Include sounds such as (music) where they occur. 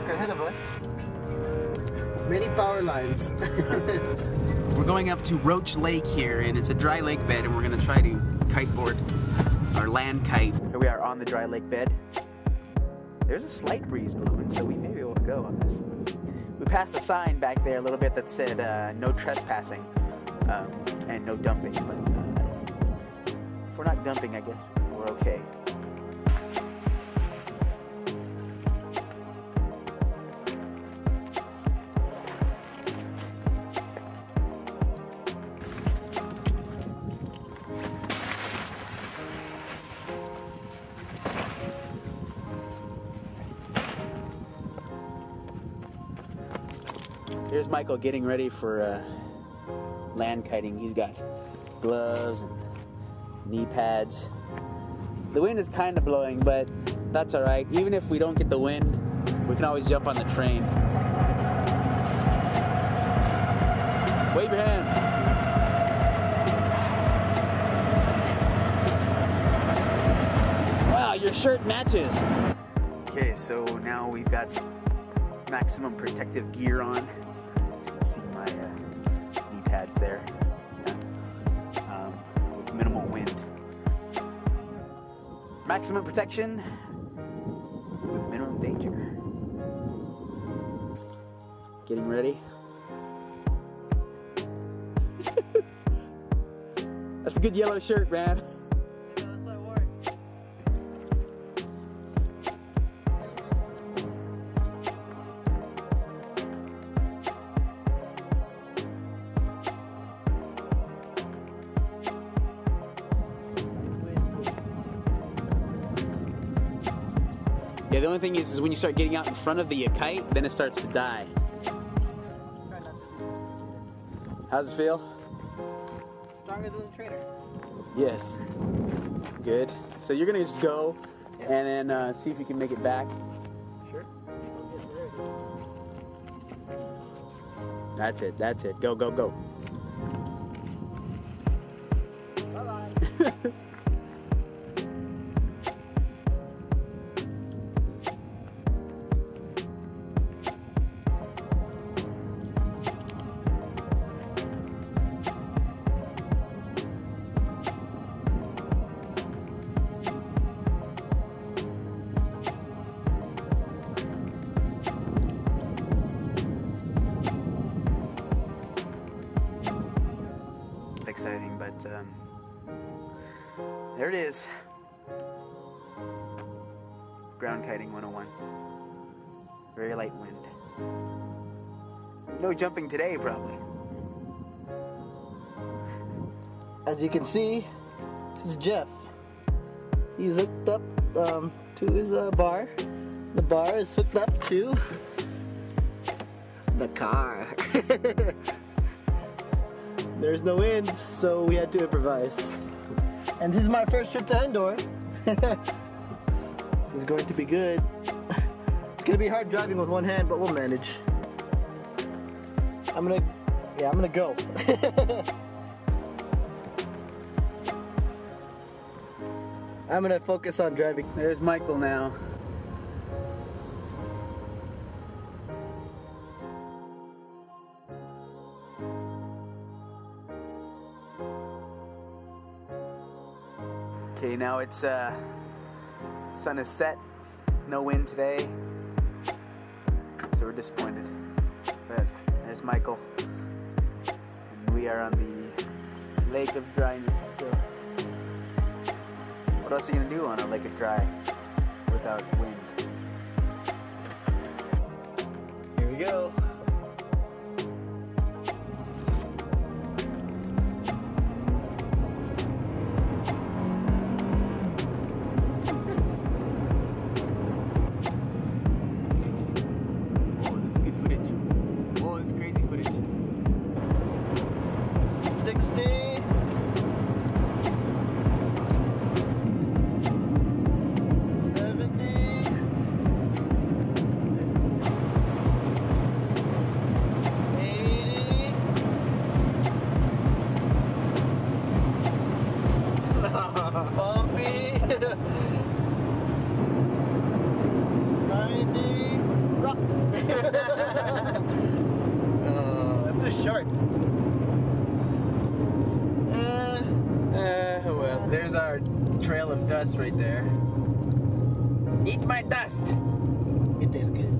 look ahead of us. Many power lines. (laughs) We're going up to Roach Lake here, and it's a dry lake bed, and we're gonna try to kiteboard our land kite. Here we are on the dry lake bed. There's a slight breeze blowing, so we may be able to go on this. We passed a sign back there a little bit that said uh, no trespassing um, and no dumping, but uh, if we're not dumping, I guess we're okay. Here's Michael getting ready for uh, land kiting. He's got gloves and knee pads. The wind is kind of blowing, but that's all right. Even if we don't get the wind, we can always jump on the train. Wave your hand. Wow, your shirt matches. Okay, so now we've got maximum protective gear on. You can see my uh, knee pads there. Um, with minimal wind. Maximum protection with minimum danger. Getting ready. (laughs) That's a good yellow shirt, man. Yeah, the only thing is, is when you start getting out in front of the kite, then it starts to die. How's it feel? Stronger than the trainer. Yes. Good. So you're gonna just go and then uh, see if you can make it back. Sure. That's it. That's it. Go, go, go. Bye bye. (laughs) Exciting, but um, there it is. Ground kiting 101. Very light wind. No jumping today, probably. As you can see, this is Jeff. He's hooked up um, to his uh, bar. The bar is hooked up to the car. (laughs) There's no wind, so we had to improvise. And this is my first trip to Endor. (laughs) this is going to be good. It's gonna be hard driving with one hand, but we'll manage. I'm gonna, yeah, I'm gonna go. (laughs) I'm gonna focus on driving. There's Michael now. Okay, now it's uh, sun is set, no wind today, so we're disappointed. But there's Michael, and we are on the lake of dryness. So. What else are you gonna do on a lake of dry without wind? Here we go. Uh, too short. Uh, Uh, well, there's our trail of dust right there. Eat my dust! it tastes good.